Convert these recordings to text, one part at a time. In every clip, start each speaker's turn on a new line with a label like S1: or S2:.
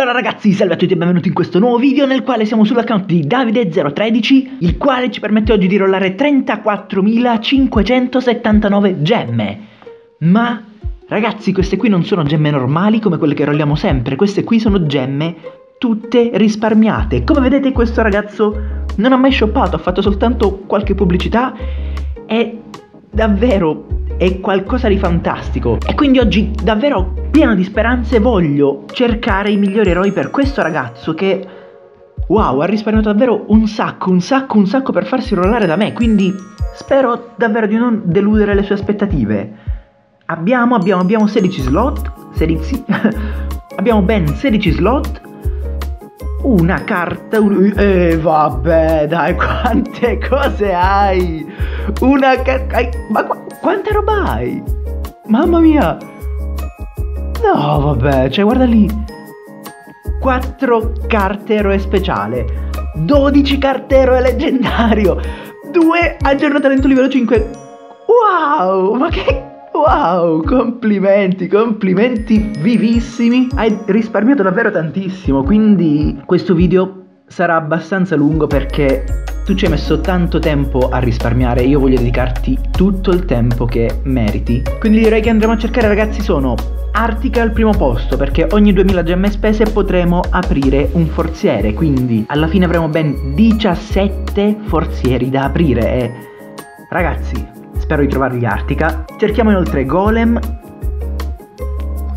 S1: Allora ragazzi, salve a tutti e benvenuti in questo nuovo video nel quale siamo sull'account di Davide013 il quale ci permette oggi di rollare 34.579 gemme. Ma ragazzi, queste qui non sono gemme normali come quelle che rolliamo sempre, queste qui sono gemme tutte risparmiate. Come vedete questo ragazzo non ha mai shoppato, ha fatto soltanto qualche pubblicità e davvero è qualcosa di fantastico. E quindi oggi davvero pieno di speranze voglio cercare i migliori eroi per questo ragazzo che wow, ha risparmiato davvero un sacco, un sacco, un sacco per farsi rollare da me, quindi spero davvero di non deludere le sue aspettative. Abbiamo, abbiamo, abbiamo 16 slot, 16, abbiamo ben 16 slot, una carta, un... eh vabbè dai, quante cose hai, una carta, ma qu quanta roba hai? Mamma mia! No, vabbè, cioè guarda lì. 4 carte eroe speciale, 12 carte eroe leggendario, 2 aggiornamento livello 5. Wow, ma che Wow, complimenti, complimenti vivissimi. Hai risparmiato davvero tantissimo, quindi questo video sarà abbastanza lungo perché tu ci hai messo tanto tempo a risparmiare, io voglio dedicarti tutto il tempo che meriti. Quindi direi che andremo a cercare ragazzi sono Artica al primo posto perché ogni 2000 gemme spese potremo aprire un forziere, quindi alla fine avremo ben 17 forzieri da aprire e ragazzi, spero di trovarli Artica. Cerchiamo inoltre Golem,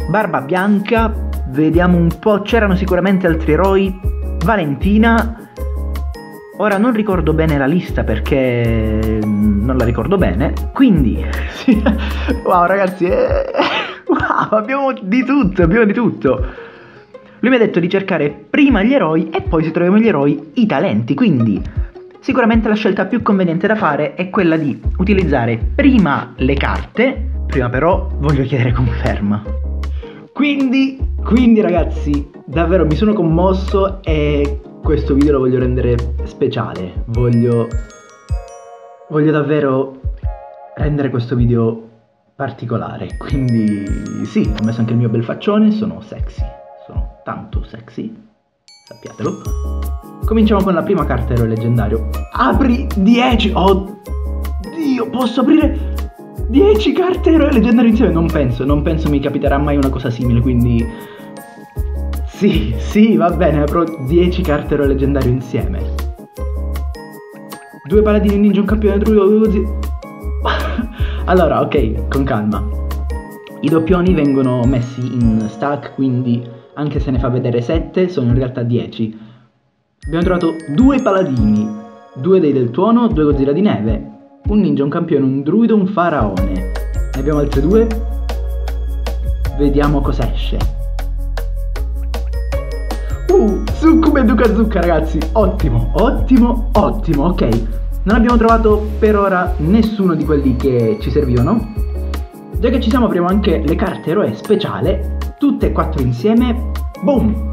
S1: Barba Bianca, vediamo un po', c'erano sicuramente altri eroi, Valentina, Ora non ricordo bene la lista perché non la ricordo bene, quindi wow ragazzi, eh, wow, abbiamo di tutto, abbiamo di tutto. Lui mi ha detto di cercare prima gli eroi e poi se troviamo gli eroi i talenti, quindi sicuramente la scelta più conveniente da fare è quella di utilizzare prima le carte, prima però voglio chiedere conferma. Quindi, quindi ragazzi, davvero mi sono commosso e questo video lo voglio rendere speciale, voglio, voglio davvero rendere questo video particolare, quindi sì, ho messo anche il mio bel faccione, sono sexy, sono tanto sexy, sappiatelo. Cominciamo con la prima carta eroe leggendario, apri 10, oh Dio, posso aprire 10 carte eroe leggendario insieme? Non penso, non penso mi capiterà mai una cosa simile, quindi sì, sì, va bene, apro 10 carte ero leggendario insieme. Due paladini, ninja, un campione druido, due così. allora, ok, con calma. I doppioni vengono messi in stack, quindi anche se ne fa vedere 7, sono in realtà 10. Abbiamo trovato due paladini, due dei del tuono, due Godzilla di neve, un ninja, un campione, un druido, un faraone. Ne abbiamo altri due? Vediamo cosa esce. Uh, Succube Dukazuka ragazzi, ottimo, ottimo, ottimo, ok. Non abbiamo trovato per ora nessuno di quelli che ci servivano. Già che ci siamo apriamo anche le carte eroe speciale, tutte e quattro insieme, boom!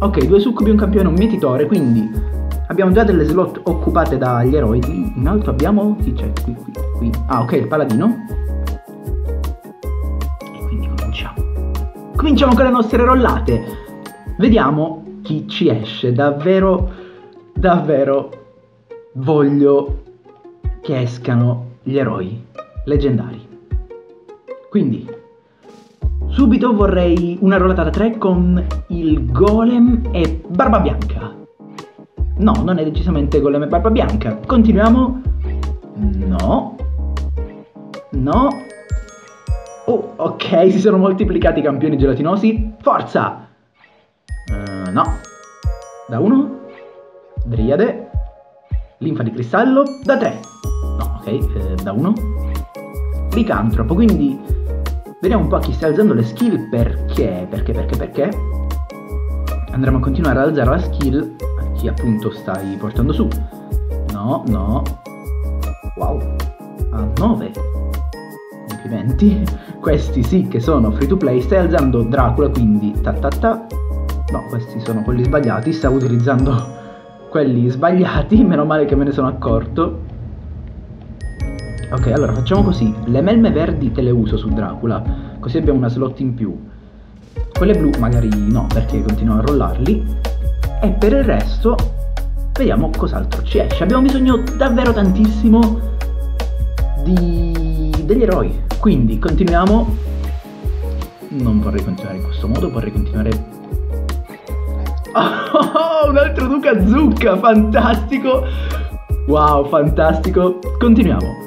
S1: Ok, due succubi, un campione, un mietitore, quindi abbiamo già delle slot occupate dagli eroi. In alto abbiamo... chi c'è? Qui, qui, qui. Ah, ok, il paladino. E quindi cominciamo. Cominciamo con le nostre rollate. Vediamo chi ci esce. Davvero, davvero voglio che escano gli eroi leggendari. Quindi, subito vorrei una rollata da 3 con il golem e barba bianca. No, non è decisamente golem e barba bianca. Continuiamo. No. No. Oh, ok, si sono moltiplicati i campioni gelatinosi. Forza! no. Da 1. Driade. Linfa di cristallo. Da 3. No, ok, eh, da 1. Licantropo, quindi vediamo un po' chi sta alzando le skill perché, perché, perché, perché. Andremo a continuare ad alzare la skill chi appunto stai portando su. No, no. Wow. A 9. Complimenti. Questi sì che sono free to play. Stai alzando Dracula, quindi ta ta ta No, questi sono quelli sbagliati, stavo utilizzando quelli sbagliati, meno male che me ne sono accorto. Ok, allora facciamo così, le melme verdi te le uso su Dracula, così abbiamo una slot in più. Quelle blu magari no, perché continuo a rollarli. E per il resto, vediamo cos'altro ci esce. Abbiamo bisogno davvero tantissimo di... degli eroi. Quindi continuiamo. Non vorrei continuare in questo modo, vorrei continuare Oh, un altro Duca Zucca, fantastico! Wow, fantastico. Continuiamo.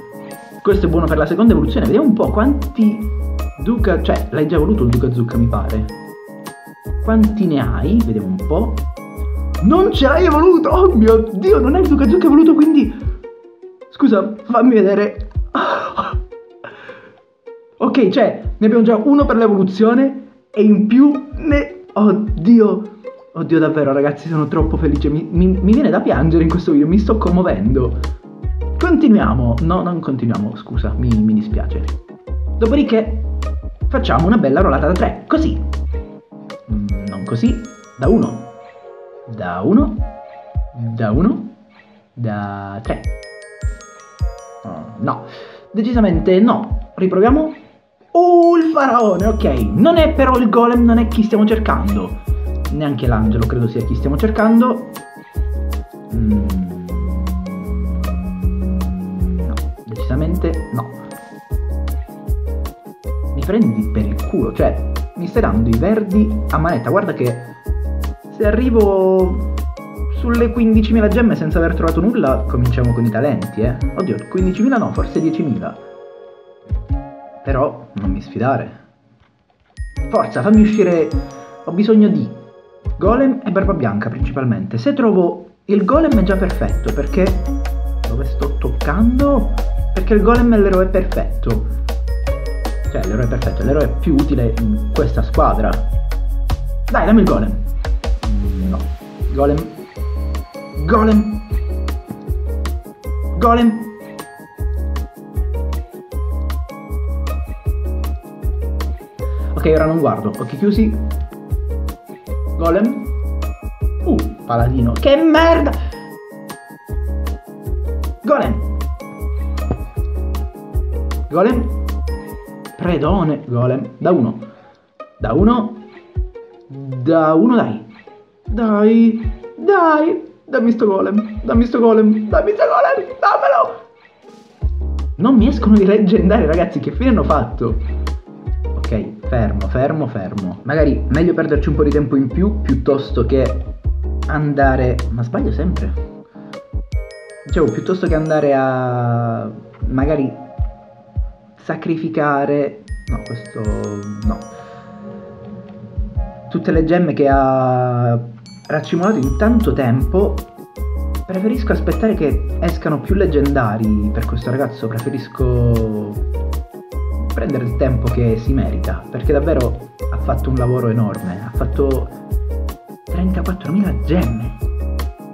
S1: Questo è buono per la seconda evoluzione. Vediamo un po' quanti Duca... Cioè, l'hai già voluto il Duca Zucca, mi pare. Quanti ne hai? Vediamo un po'. Non ce l'hai evoluto! Oh mio Dio, non hai il Duca Zucca evoluto, quindi... Scusa, fammi vedere. ok, cioè, ne abbiamo già uno per l'evoluzione e in più ne... Oddio, Oddio davvero ragazzi sono troppo felice, mi, mi, mi, viene da piangere in questo video, mi sto commuovendo. Continuiamo, no non continuiamo, scusa, mi, mi dispiace. Dopodiché facciamo una bella rollata da 3, così. Mm, non così, da 1, da 1, da 1, da 3. Oh, no, decisamente no. Riproviamo. Oh, il faraone, ok. Non è però il golem, non è chi stiamo cercando neanche l'angelo credo sia chi stiamo cercando. Mm. No, decisamente no. Mi prendi per il culo, cioè mi stai dando i verdi a manetta. Guarda che arrivo sulle 15.000 gemme senza aver trovato nulla, cominciamo con i talenti, eh. Oddio, 15.000 no, forse 10.000. Però non mi sfidare. Forza, fammi uscire. Ho bisogno di Golem e Barba Bianca principalmente. Se trovo il golem è già perfetto perché... Dove sto toccando? Perché il golem è l'eroe perfetto. Cioè, l'eroe perfetto, l'eroe più utile in questa squadra. Dai, dammi il golem. Golem. Golem. Golem. Ok, ora non guardo. Occhi chiusi. Golem. Uh, paladino. Che merda! Golem. Golem. Predone. Golem. Da uno. Da uno. Da uno, dai. Dai. Dai. Dammi sto golem. Dammi sto golem. Dammi sto golem. Dammelo. Non mi escono i leggendari, ragazzi. Che fine hanno fatto? ok, fermo, fermo, fermo. Magari meglio perderci un po' di tempo in più piuttosto che andare... Ma sbaglio sempre. Dicevo, piuttosto che andare a... magari sacrificare... No, questo... no. Tutte le gemme che ha raccimolato in tanto tempo preferisco aspettare che escano più leggendari per questo ragazzo, preferisco prendere il tempo che si merita, perché davvero ha fatto un lavoro enorme, ha fatto 34.000 gemme.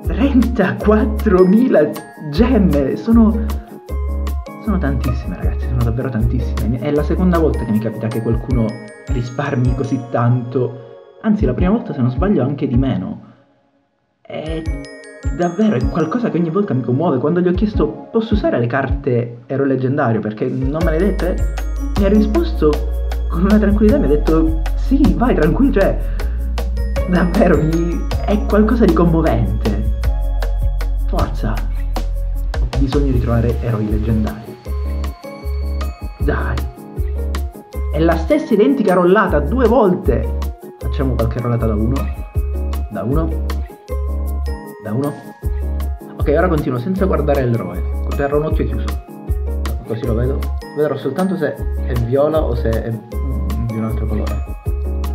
S1: 34.000 gemme! Sono, sono tantissime ragazzi, sono davvero tantissime. È la seconda volta che mi capita che qualcuno risparmi così tanto, anzi la prima volta se non sbaglio anche di meno. È davvero è qualcosa che ogni volta mi commuove. Quando gli ho chiesto posso usare le carte ero leggendario perché non me le dette, mi ha risposto con una tranquillità, mi ha detto sì, vai tranquillo, cioè davvero mi... è qualcosa di commovente. Forza, ho bisogno di eroi leggendari. Dai. È la stessa identica rollata due volte. Facciamo qualche rollata da uno. Da uno. Da uno. Ok, ora continuo senza guardare l'eroe. Terrò un occhio chiuso. Così lo vedo. Vedrò soltanto se è viola o se è di un altro colore.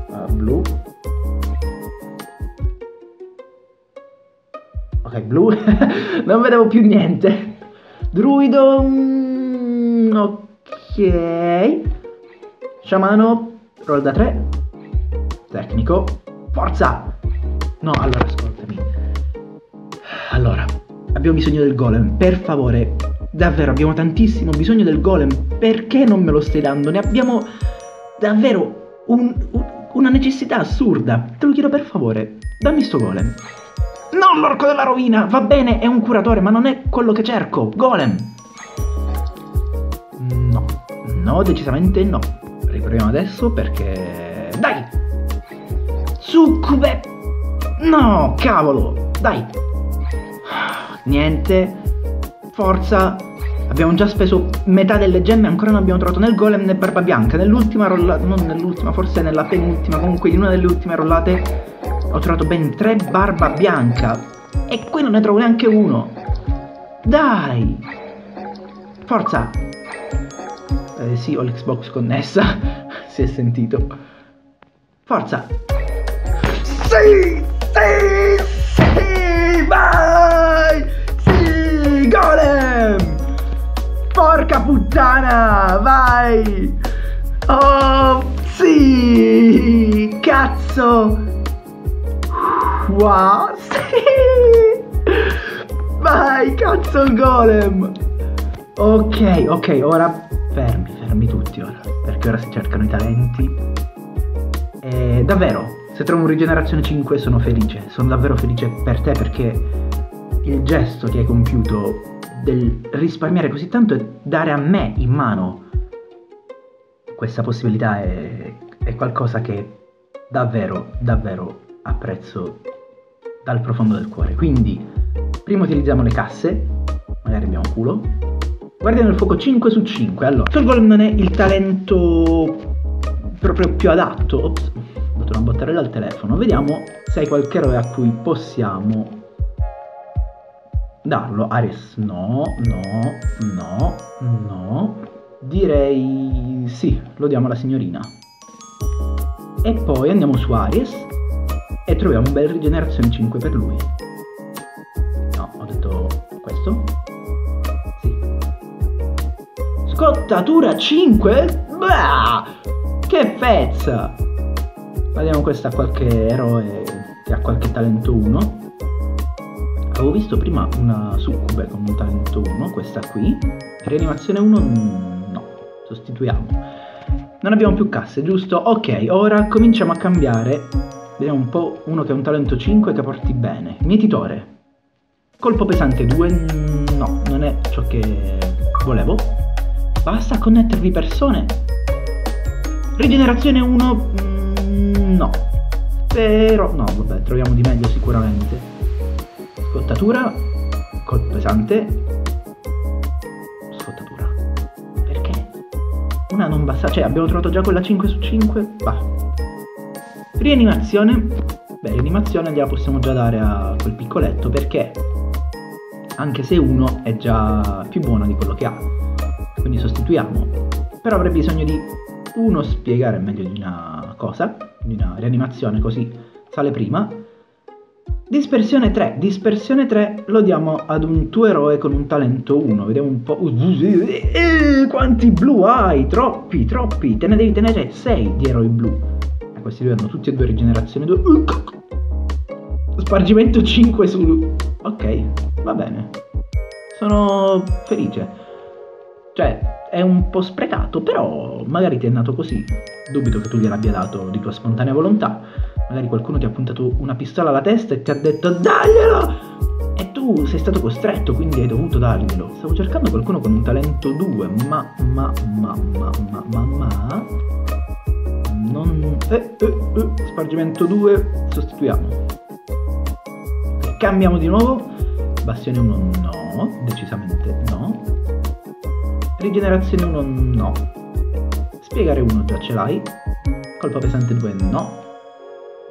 S1: Uh, blu. Ok, blu. non vedevo più niente. Druido. Mm, ok. Sciamano. Roll da 3. Tecnico. Forza! No, allora. Allora, abbiamo bisogno del golem. Per favore, davvero abbiamo tantissimo bisogno del golem. Perché non me lo stai dando? Ne abbiamo davvero un, un, una necessità assurda. Te lo chiedo per favore. Dammi sto golem. No, l'orco della rovina! Va bene, è un curatore, ma non è quello che cerco. Golem! No, no, decisamente no. Riproviamo adesso perché... Dai! Succube! No, cavolo! Dai! Niente. Forza. Abbiamo già speso metà delle gemme, ancora non abbiamo trovato né il golem né barba bianca. Nell'ultima rollata, non nell'ultima, forse nella penultima, comunque in una delle ultime rollate ho trovato ben tre barba bianca. E qui non ne trovo neanche uno. Dai! Forza! Eh, sì, ho l'Xbox connessa. si è sentito. Forza! Sì! Sì! Sì! Vai! Porca puttana! Vai! Oh! Sì! Cazzo! Wow! Sì! Vai! Cazzo il golem! Ok, ok, ora fermi, fermi tutti ora, perché ora si cercano i talenti. E davvero, se trovo un rigenerazione 5 sono felice, sono davvero felice per te perché il gesto che hai compiuto del risparmiare così tanto e dare a me in mano questa possibilità è, è qualcosa che davvero, davvero apprezzo dal profondo del cuore. Quindi, prima utilizziamo le casse, magari abbiamo culo. Guardiamo il fuoco 5 su 5. Allora, Golem non è il talento proprio più adatto. Ops, ho dato una bottarella al telefono. Vediamo se hai qualche eroe a cui possiamo darlo. Ares, no, no, no, no. Direi sì, lo diamo alla signorina. E poi andiamo su Aries e troviamo un bel rigenerazione 5 per lui. No, ho detto questo? Sì. Scottatura 5? Bah! Che fezza! Vediamo questa a qualche eroe che ha qualche talento 1. Avevo visto prima una succube con un talento 1, questa qui. Rianimazione 1 no, sostituiamo. Non abbiamo più casse, giusto? Ok, ora cominciamo a cambiare. Vediamo un po' uno che ha un talento 5 che porti bene. Mietitore. Colpo pesante 2, no, non è ciò che volevo. Basta connettervi persone. Rigenerazione 1, no. Però, no, vabbè, troviamo di meglio sicuramente. Scottatura, colpo pesante. Scottatura. Perché? Una non basta, cioè abbiamo trovato già quella 5 su 5, va. Rianimazione. Beh, rianimazione gliela possiamo già dare a quel piccoletto perché anche se uno è già più buono di quello che ha. Quindi sostituiamo. Però avrei bisogno di uno spiegare meglio di una cosa, di una rianimazione così sale prima. Dispersione 3. Dispersione 3 lo diamo ad un tuo eroe con un talento 1. Vediamo un po'. Eh, quanti blu hai? Troppi, troppi. Te ne devi tenere 6 di eroi blu. E questi due hanno tutti e due rigenerazione 2. Spargimento 5 su. Ok, va bene. Sono felice. Cioè, è un po' sprecato, però magari ti è nato così. Dubito che tu gliel'abbia dato di tua spontanea volontà. Magari qualcuno ti ha puntato una pistola alla testa e ti ha detto daglielo! E tu sei stato costretto, quindi hai dovuto darglielo. Stavo cercando qualcuno con un talento 2, ma, ma, ma, ma, ma, ma, ma... Non... Eh, eh, eh. Spargimento 2, sostituiamo. Cambiamo di nuovo. Bastione 1 no, decisamente no. Rigenerazione 1 no. Spiegare 1 già ce l'hai. Colpa pesante 2 no.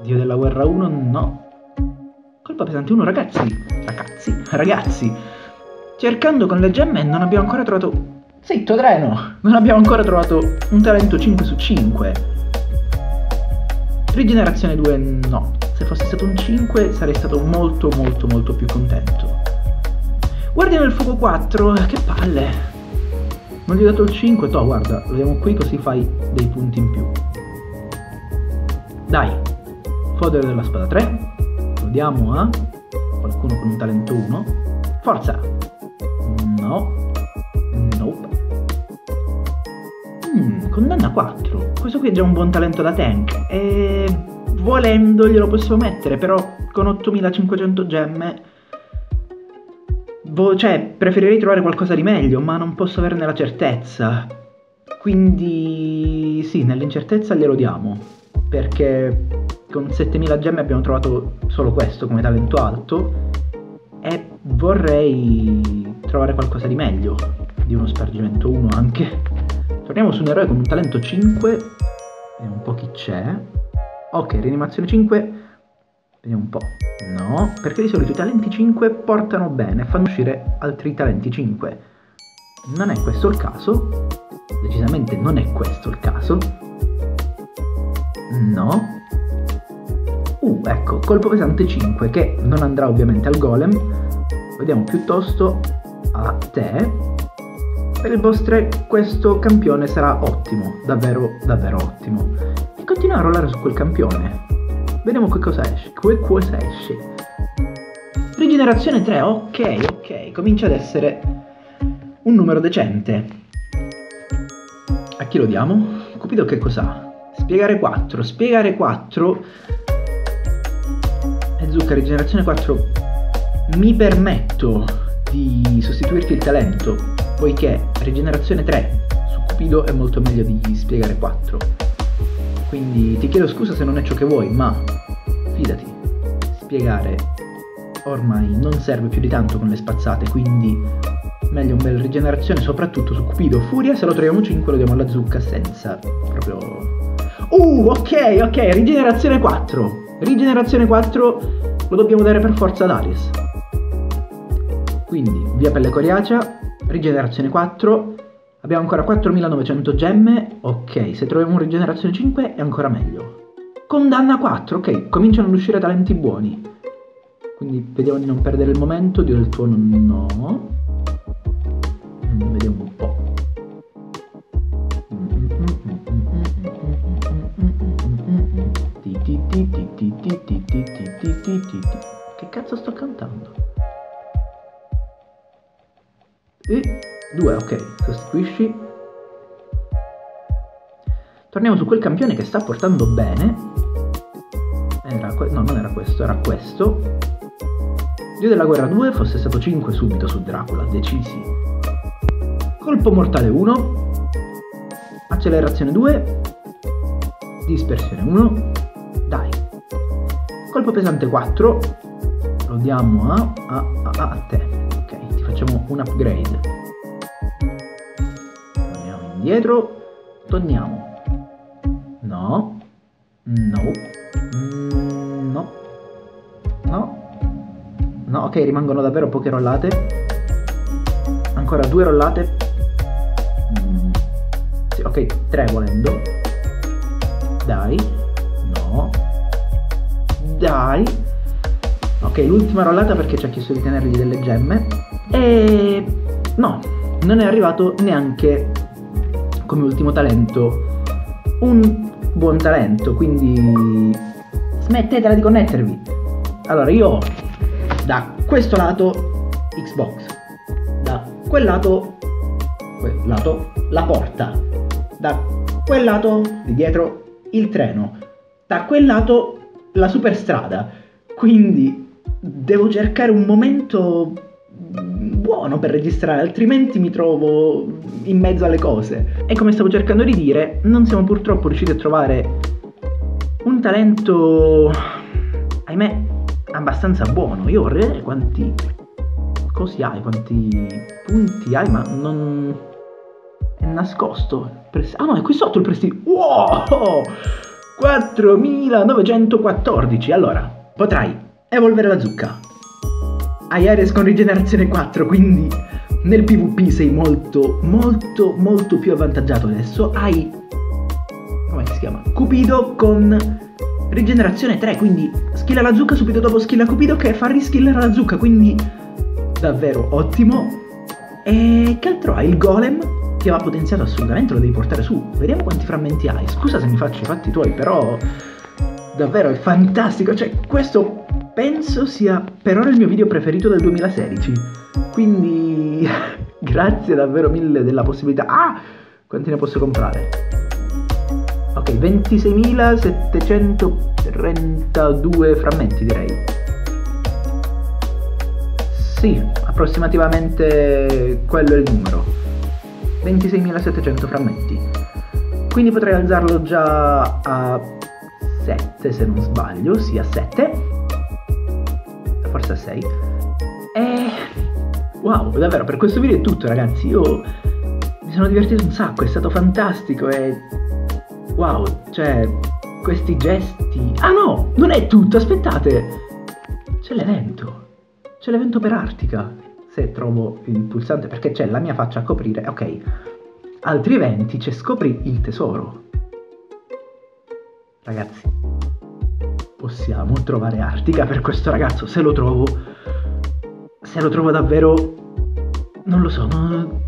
S1: Dio della guerra 1 no. Colpa pesante 1 ragazzi. Ragazzi, ragazzi. Cercando con le gemme non abbiamo ancora trovato... Zitto treno! Non abbiamo ancora trovato un talento 5 su 5. Rigenerazione 2 no. Se fosse stato un 5 sarei stato molto molto molto più contento. Guardiano del fuoco 4, che palle. Non gli ho dato il 5, to, guarda, lo diamo qui così fai dei punti in più. Dai, fodere della spada 3, lo diamo a qualcuno con un talento 1. Forza! No. Nope. Mm, condanna 4. Questo qui è già un buon talento da tank. E volendo glielo possiamo mettere, però con 8500 gemme... Vo- cioè, preferirei trovare qualcosa di meglio, ma non posso averne la certezza. Quindi sì, nell'incertezza glielo diamo. Perché con 7000 gemme abbiamo trovato solo questo come talento alto e vorrei trovare qualcosa di meglio, di uno spargimento 1 anche. Torniamo su un eroe con un talento 5, vediamo un po' chi c'è. Ok, rianimazione 5, vediamo un po'. No, perché di solito i talenti 5 portano bene, fanno uscire altri talenti 5. Non è questo il caso, decisamente non è questo il caso. No, Uh, ecco, colpo pesante 5 che non andrà ovviamente al golem. Vediamo piuttosto a te. Per il 3 questo campione sarà ottimo, davvero, davvero ottimo. E continua a rollare su quel campione. Vediamo che cosa esce. Che cosa esce. Rigenerazione 3, ok, ok. Comincia ad essere un numero decente. A chi lo diamo? Cupido che cos'ha? Spiegare 4. Spiegare 4 zucca rigenerazione 4 mi permetto di sostituirti il talento poiché rigenerazione 3 su Cupido è molto meglio di spiegare 4 quindi ti chiedo scusa se non è ciò che vuoi ma fidati spiegare ormai non serve più di tanto con le spazzate quindi meglio un bel rigenerazione soprattutto su Cupido. Furia se lo troviamo 5 lo diamo alla zucca senza proprio uh ok ok rigenerazione 4 rigenerazione 4 lo dobbiamo dare per forza ad Aris. Quindi, via pelle coriacea, rigenerazione 4, abbiamo ancora 4900 gemme, ok, se troviamo un rigenerazione 5 è ancora meglio. Condanna 4, ok, cominciano ad uscire talenti buoni. Quindi vediamo di non perdere il momento, Dio del tuo no. Mm, vediamo Che cazzo sto cantando? E due, ok, sostituisci. Torniamo su quel campione che sta portando bene. Era no, non era questo, era questo. Dio della guerra 2 fosse stato 5 subito su Dracula, decisi. Colpo mortale 1. Accelerazione 2. Dispersione 1. Dai. Colpo pesante 4. Lo diamo a, a, a, a te. Ok, ti facciamo un upgrade. Torniamo indietro. Torniamo. No. No. Mm, no. No. No, ok, rimangono davvero poche rollate. Ancora due rollate. Mm. Sì, ok, tre volendo. Dai. Dai. Ok, l'ultima rollata perché ci ha chiesto di tenergli delle gemme. E... No, non è arrivato neanche come ultimo talento un buon talento, quindi smettetela di connettervi. Allora, io da questo lato Xbox, da quel lato, quel lato la porta, da quel lato di dietro il treno, da quel lato la superstrada. Quindi devo cercare un momento buono per registrare, altrimenti mi trovo in mezzo alle cose. E come stavo cercando di dire, non siamo purtroppo riusciti a trovare un talento, ahimè, abbastanza buono. Io vorrei vedere quanti cosi hai, quanti punti hai, ma non è nascosto. Ah no, è qui sotto il prestigio. Wow! 4914. Allora, potrai evolvere la zucca. Hai Ares con rigenerazione 4, quindi nel PvP sei molto, molto, molto più avvantaggiato adesso. Hai... come si chiama? Cupido con rigenerazione 3, quindi skill alla zucca subito dopo skill a Cupido che fa riskillare la zucca, quindi davvero ottimo. E che altro hai? Il golem che va potenziato assolutamente, lo devi portare su. Vediamo quanti frammenti hai. Scusa se mi faccio i fatti tuoi, però davvero è fantastico. Cioè, questo penso sia per ora il mio video preferito del 2016. Quindi grazie davvero mille della possibilità. Ah! Quanti ne posso comprare? Ok, 26.732 frammenti direi. Sì, approssimativamente quello è il numero. 26.700 frammenti. Quindi potrei alzarlo già a 7 se non sbaglio, sì a 7, forse a 6. E wow, davvero per questo video è tutto ragazzi, io mi sono divertito un sacco, è stato fantastico e wow, cioè questi gesti... Ah no, non è tutto, aspettate, c'è l'evento, c'è l'evento per Artica, se trovo il pulsante perché c'è la mia faccia a coprire, ok. Altri eventi c'è scopri il tesoro. Ragazzi, possiamo trovare Artica per questo ragazzo, se lo trovo... Se lo trovo davvero... Non lo so, non...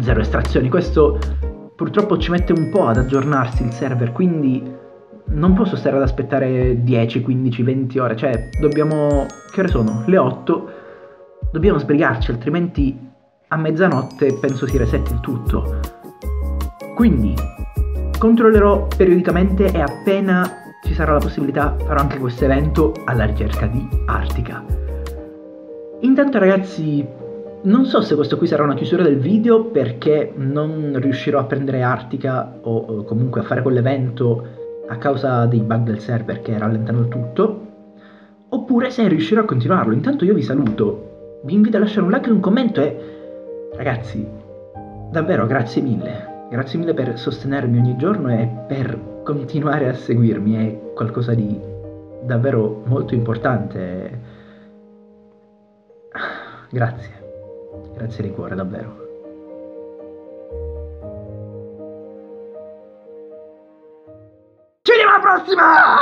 S1: Zero estrazioni, questo purtroppo ci mette un po' ad aggiornarsi il server, quindi non posso stare ad aspettare 10, 15, 20 ore, cioè dobbiamo... Che ore sono? Le 8. Dobbiamo sbrigarci, altrimenti a mezzanotte penso si resetti il tutto. Quindi controllerò periodicamente e appena ci sarà la possibilità farò anche questo evento alla ricerca di Artica. Intanto ragazzi, non so se questo qui sarà una chiusura del video perché non riuscirò a prendere Artica o, comunque a fare quell'evento a causa dei bug del server che rallentano tutto, oppure se riuscirò a continuarlo. Intanto io vi saluto, vi invito a lasciare un like e un commento e Ragazzi, davvero grazie mille. Grazie mille per sostenermi ogni giorno e per continuare a seguirmi. È qualcosa di davvero molto importante. Grazie. Grazie di cuore, davvero. Ci vediamo alla prossima!